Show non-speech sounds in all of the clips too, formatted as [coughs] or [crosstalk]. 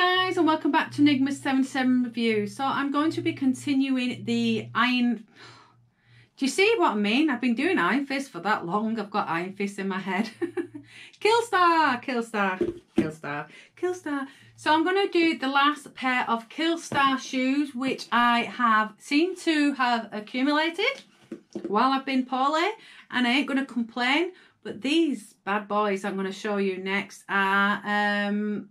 guys and welcome back to Enigma 77 Review. So I'm going to be continuing the Iron... [sighs] Do you see what I mean? I've been doing Iron Fist for that long. I've got Iron Fist in my head. [laughs] Killstar, Killstar, Killstar, Killstar. So I'm going to do the last pair of Killstar shoes which I have seemed to have accumulated while I've been poorly and I ain't going to complain. But these bad boys I'm going to show you next are... um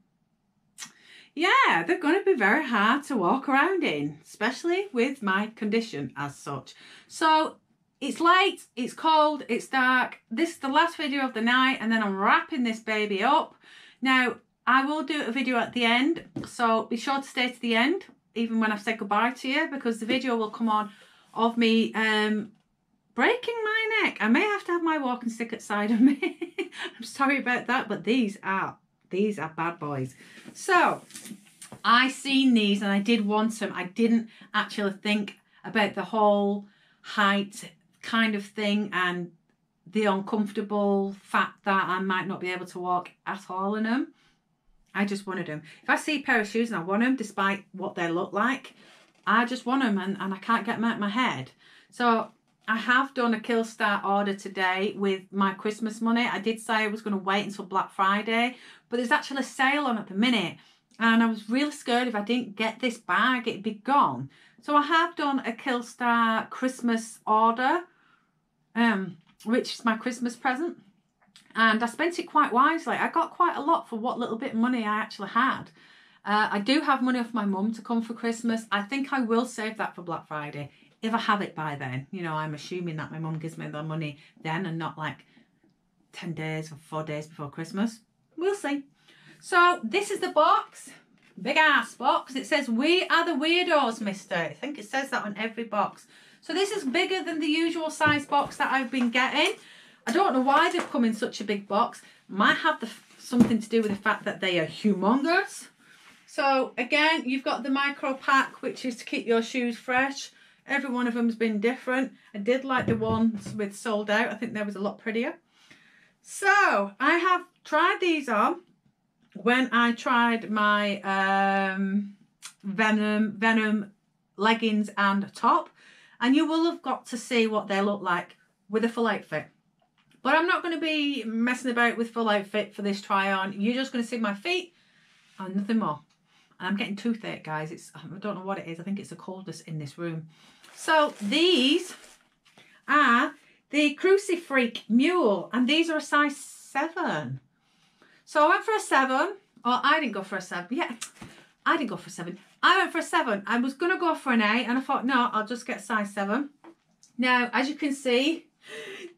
yeah, they're going to be very hard to walk around in, especially with my condition as such. So it's late, it's cold, it's dark. This is the last video of the night and then I'm wrapping this baby up. Now, I will do a video at the end, so be sure to stay to the end, even when I've said goodbye to you, because the video will come on of me um, breaking my neck. I may have to have my walking stick at side of me. [laughs] I'm sorry about that, but these are these are bad boys. So I seen these and I did want them. I didn't actually think about the whole height kind of thing and the uncomfortable fact that I might not be able to walk at all in them. I just wanted them. If I see a pair of shoes and I want them, despite what they look like, I just want them and, and I can't get them out of my head. So I have done a Killstar order today with my Christmas money. I did say I was going to wait until Black Friday, but there's actually a sale on at the minute. And I was really scared if I didn't get this bag, it'd be gone. So I have done a Killstar Christmas order, um, which is my Christmas present. And I spent it quite wisely. I got quite a lot for what little bit of money I actually had. Uh, I do have money off my mum to come for Christmas. I think I will save that for Black Friday if I have it by then, you know, I'm assuming that my mum gives me the money then and not like 10 days or four days before Christmas. We'll see. So this is the box. Big ass box. It says, we are the weirdos, mister. I think it says that on every box. So this is bigger than the usual size box that I've been getting. I don't know why they've come in such a big box. Might have the, something to do with the fact that they are humongous. So again, you've got the micro pack, which is to keep your shoes fresh. Every one of them has been different. I did like the ones with sold out. I think there was a lot prettier. So I have tried these on when I tried my um, Venom, Venom leggings and top. And you will have got to see what they look like with a full outfit. But I'm not going to be messing about with full outfit for this try on. You're just going to see my feet and nothing more. I'm getting toothache, guys. It's I don't know what it is. I think it's the coldest in this room. So these are the Crucifreak Mule, and these are a size 7. So I went for a 7. Or oh, I didn't go for a 7. Yeah, I didn't go for a 7. I went for a 7. I was going to go for an 8, and I thought, no, I'll just get size 7. Now, as you can see,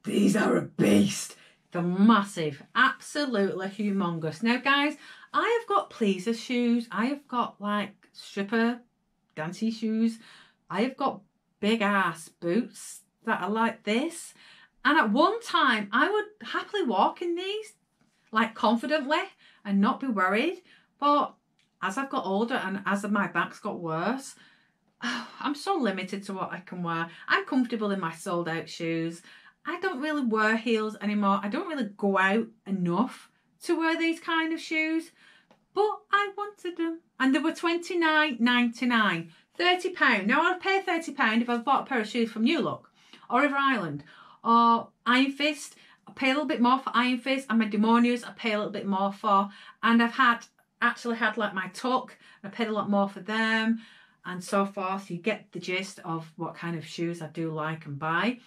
these are a beast. They're massive. Absolutely humongous. Now, guys, I have got pleaser shoes. I have got, like, stripper dancey shoes. I have got big ass boots that are like this. And at one time, I would happily walk in these, like confidently and not be worried. But as I've got older and as my back's got worse, oh, [sighs] I'm so limited to what I can wear. I'm comfortable in my sold out shoes. I don't really wear heels anymore. I don't really go out enough to wear these kind of shoes. But I wanted them. And they were twenty nine ninety nine. £30. Now I'd pay £30 if I bought a pair of shoes from New Look or River Island or Iron Fist. I pay a little bit more for Iron Fist and my Demonias I pay a little bit more for. And I've had actually had like my tuck, I paid a lot more for them and so forth. You get the gist of what kind of shoes I do like and buy.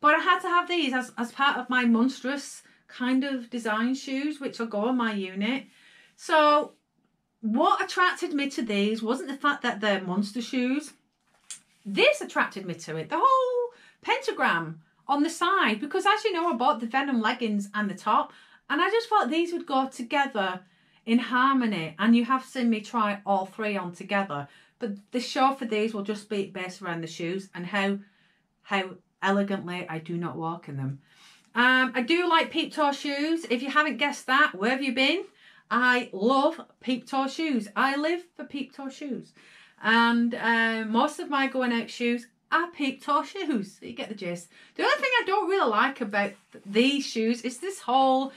But I had to have these as, as part of my monstrous kind of design shoes, which will go on my unit. So what attracted me to these wasn't the fact that they're monster shoes. This attracted me to it. The whole pentagram on the side. Because as you know, I bought the Venom leggings and the top. And I just thought these would go together in harmony. And you have seen me try all three on together. But the show for these will just be based around the shoes and how how elegantly I do not walk in them. Um, I do like peep toe shoes. If you haven't guessed that, where have you been? I love peep toe shoes. I live for peep toe shoes. And uh, most of my going out shoes are peep toe shoes. You get the gist. The only thing I don't really like about these shoes is this whole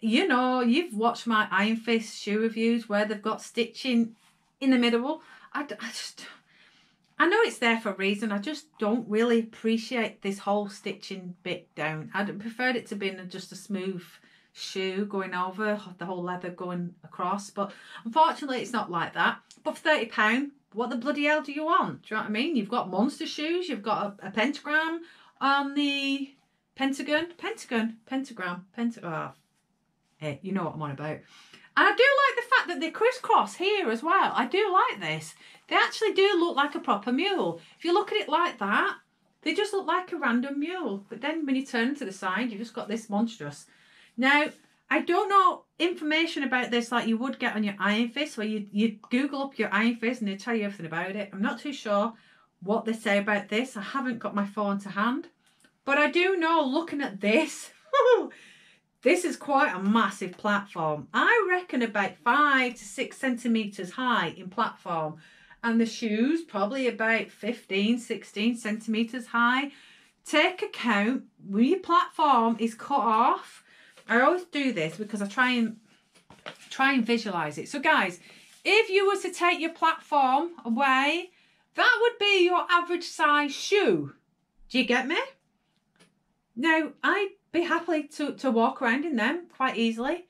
you know, you've watched my Iron Fist shoe reviews where they've got stitching in the middle. I, I just, I know it's there for a reason. I just don't really appreciate this whole stitching bit down. I'd preferred it to be just a smooth shoe going over, the whole leather going across. But unfortunately, it's not like that. But for £30, what the bloody hell do you want? Do you know what I mean? You've got monster shoes, you've got a, a pentagram on the pentagon, pentagon, pentagram, pentagram. Oh, hey, eh, you know what I'm on about. And I do like the fact that they crisscross here as well. I do like this. They actually do look like a proper mule. If you look at it like that, they just look like a random mule. But then when you turn to the side, you've just got this monstrous. Now, I don't know information about this like you would get on your Iron Fist, where you, you Google up your Iron Fist and they tell you everything about it. I'm not too sure what they say about this. I haven't got my phone to hand. But I do know, looking at this, [laughs] this is quite a massive platform. I reckon about five to six centimetres high in platform. And the shoes probably about 15, 16 centimetres high. Take account when your platform is cut off I always do this because I try and try and visualize it. So guys, if you were to take your platform away, that would be your average size shoe. Do you get me? Now, I'd be happy to, to walk around in them quite easily.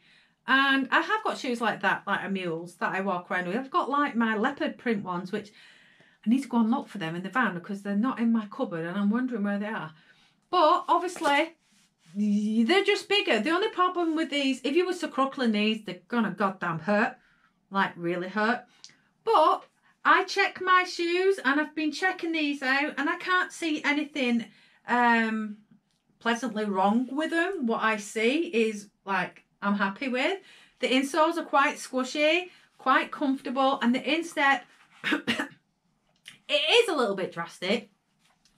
And I have got shoes like that, like a mule's that I walk around with. I've got like my leopard print ones, which I need to go and look for them in the van because they're not in my cupboard and I'm wondering where they are. But obviously, they're just bigger. The only problem with these, if you were to cruckling these, they're gonna goddamn hurt, like really hurt. But I check my shoes and I've been checking these out and I can't see anything um, pleasantly wrong with them. What I see is like I'm happy with. The insoles are quite squishy, quite comfortable and the instep, [coughs] it is a little bit drastic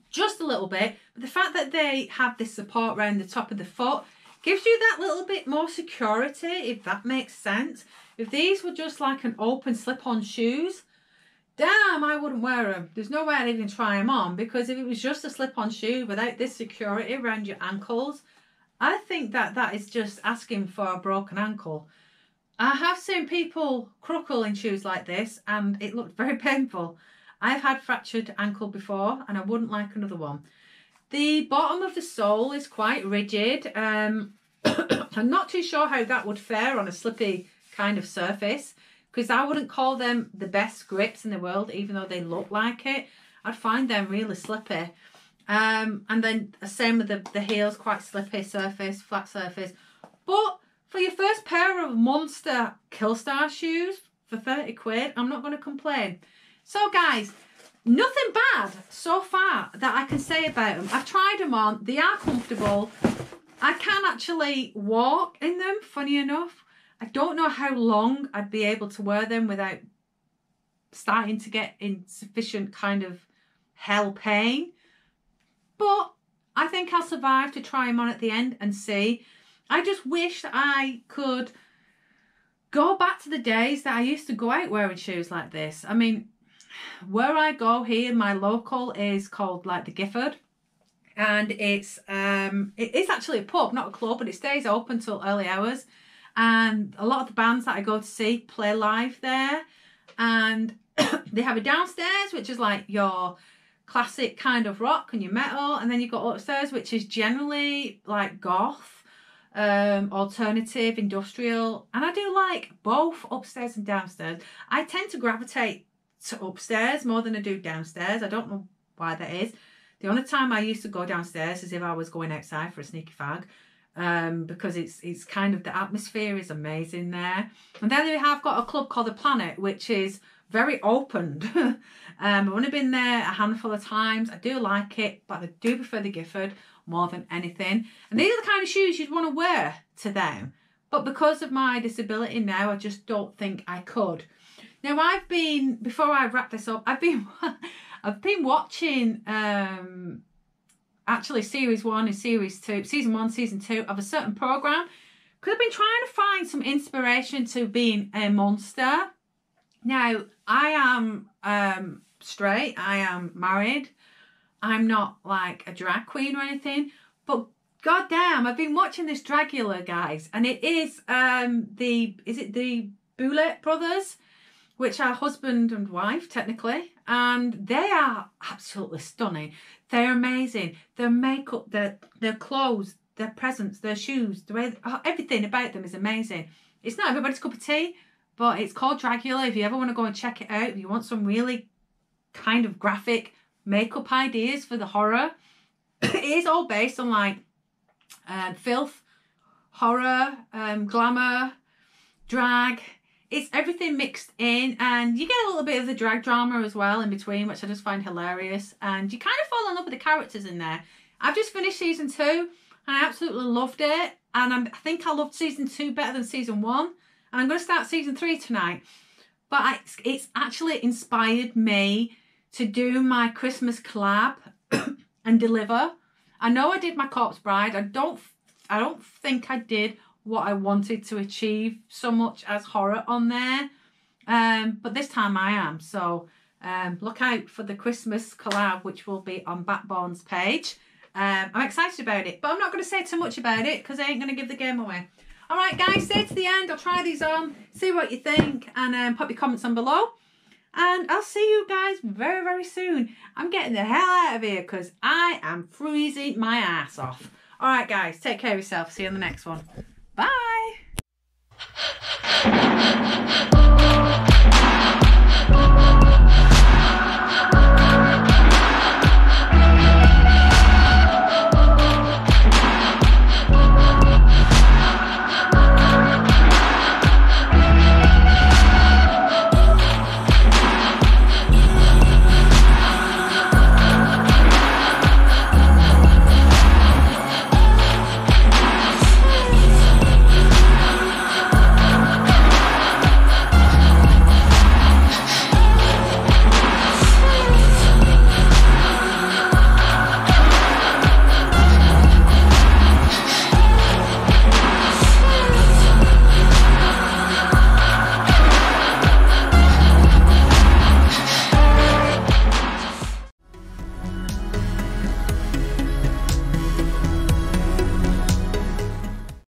just a little bit. But the fact that they have this support around the top of the foot gives you that little bit more security, if that makes sense. If these were just like an open slip-on shoes, damn, I wouldn't wear them. There's no way I'd even try them on because if it was just a slip-on shoe without this security around your ankles, I think that that is just asking for a broken ankle. I have seen people cruckle in shoes like this and it looked very [laughs] painful. I've had fractured ankle before and I wouldn't like another one. The bottom of the sole is quite rigid. Um, [coughs] I'm not too sure how that would fare on a slippy kind of surface because I wouldn't call them the best grips in the world even though they look like it. I'd find them really slippy. Um, and then the same with the, the heels, quite slippy surface, flat surface. But for your first pair of monster Killstar shoes for 30 quid, I'm not going to complain. So guys, nothing bad so far that I can say about them. I've tried them on. They are comfortable. I can actually walk in them, funny enough. I don't know how long I'd be able to wear them without starting to get in sufficient kind of hell pain. But I think I'll survive to try them on at the end and see. I just wish that I could go back to the days that I used to go out wearing shoes like this. I mean, where I go here, my local is called like the Gifford. And it's um it is actually a pub, not a club, but it stays open till early hours. And a lot of the bands that I go to see play live there. And [coughs] they have a downstairs, which is like your classic kind of rock and your metal. And then you've got upstairs, which is generally like goth, um, alternative, industrial. And I do like both upstairs and downstairs. I tend to gravitate to upstairs more than I do downstairs. I don't know why that is. The only time I used to go downstairs is if I was going outside for a sneaky fag. Um, because it's it's kind of the atmosphere is amazing there. And then we have got a club called the Planet, which is very opened. [laughs] um, I've only been there a handful of times. I do like it, but I do prefer the Gifford more than anything. And these are the kind of shoes you'd want to wear to them. But because of my disability now, I just don't think I could. Now I've been before I wrap this up. I've been [laughs] I've been watching um actually series one and series two, season one, season two of a certain program because I've been trying to find some inspiration to being a monster. Now I am um straight. I am married. I'm not like a drag queen or anything, but God damn, I've been watching this Dragula, guys, and it is um the is it the Boulet brothers, which are husband and wife technically, and they are absolutely stunning. They're amazing. Their makeup, their their clothes, their presents, their shoes, the way oh, everything about them is amazing. It's not everybody's cup of tea, but it's called Dragula. If you ever want to go and check it out, if you want some really kind of graphic makeup ideas for the horror, [coughs] it is all based on like um, filth, horror, um, glamour, drag. It's everything mixed in, and you get a little bit of the drag drama as well in between, which I just find hilarious. And you kind of fall in love with the characters in there. I've just finished season two, and I absolutely loved it. And I'm, I think I loved season two better than season one. And I'm going to start season three tonight. But I, it's actually inspired me to do my Christmas collab [coughs] and deliver. I know I did my Corpse Bride. I don't I don't think I did what I wanted to achieve so much as horror on there. Um, but this time I am. So um, look out for the Christmas collab, which will be on Backbone's page. Um, I'm excited about it, but I'm not going to say too much about it because I ain't going to give the game away. All right, guys, stay to the end. I'll try these on, see what you think, and um, pop your comments on below. And I'll see you guys very, very soon. I'm getting the hell out of here because I am freezing my ass off. All right, guys, take care of yourself. See you on the next one. Bye. [laughs]